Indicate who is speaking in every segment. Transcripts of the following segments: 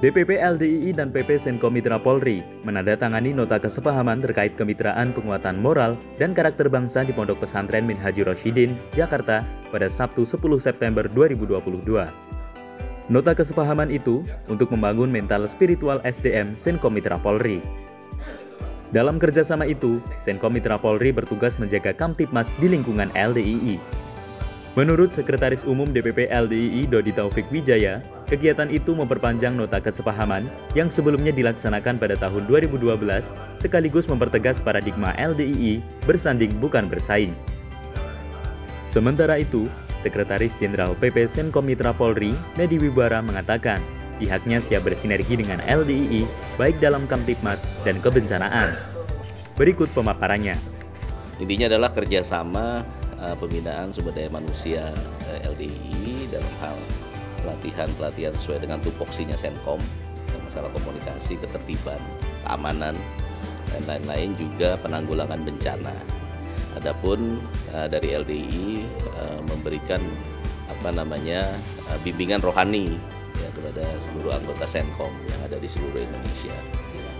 Speaker 1: DPP LDII dan PP Senko Mitra Polri menandatangani nota kesepahaman terkait kemitraan penguatan moral dan karakter bangsa di Pondok Pesantren Minhaji Roshidin, Jakarta pada Sabtu 10 September 2022. Nota kesepahaman itu untuk membangun mental spiritual SDM Senko Mitra Polri. Dalam kerjasama itu, Senko Mitra Polri bertugas menjaga Kamtipmas di lingkungan LDII Menurut Sekretaris Umum DPP LDII Dodi Taufik Wijaya, kegiatan itu memperpanjang nota kesepahaman yang sebelumnya dilaksanakan pada tahun 2012 sekaligus mempertegas paradigma LDII bersanding bukan bersaing. Sementara itu, Sekretaris Jenderal PP Senkom Mitra Polri, Nedi Wibara mengatakan, pihaknya siap bersinergi dengan LDII baik dalam Kamtipmas dan kebencanaan. Berikut pemaparannya.
Speaker 2: Intinya adalah kerjasama uh, pembinaan sumber daya manusia uh, eh, LDI dalam hal pelatihan-pelatihan sesuai dengan tupoksinya Senkom masalah komunikasi, ketertiban, keamanan dan lain-lain juga penanggulangan bencana. Adapun uh, dari LDI uh, memberikan apa namanya uh, bimbingan rohani ya kepada seluruh anggota Senkom yang ada di seluruh Indonesia.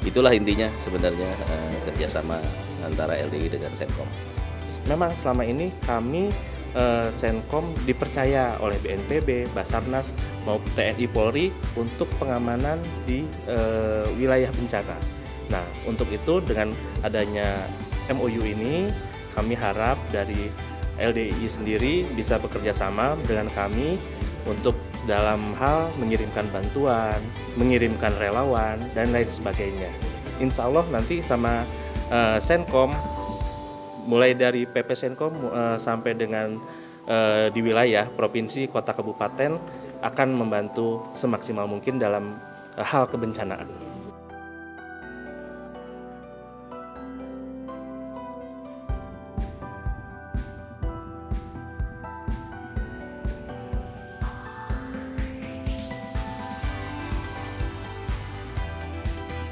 Speaker 2: Itulah intinya sebenarnya uh, kerjasama antara LDI dengan Senkom
Speaker 3: memang selama ini kami uh, Senkom dipercaya oleh BNPB, Basarnas maupun TNI Polri untuk pengamanan di uh, wilayah bencana. Nah, untuk itu dengan adanya MOU ini kami harap dari LDI sendiri bisa bekerja sama dengan kami untuk dalam hal mengirimkan bantuan, mengirimkan relawan, dan lain sebagainya. Insya Allah nanti sama uh, Senkom mulai dari PP Senkom uh, sampai dengan uh, di wilayah provinsi, kota, kabupaten akan membantu semaksimal mungkin dalam uh, hal kebencanaan.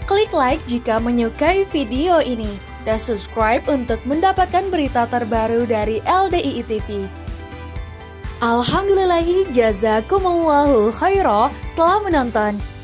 Speaker 4: Klik like jika menyukai video ini dan subscribe untuk mendapatkan berita terbaru dari LDII TV. Alhamdulillahi jazakumullahu khairah telah menonton.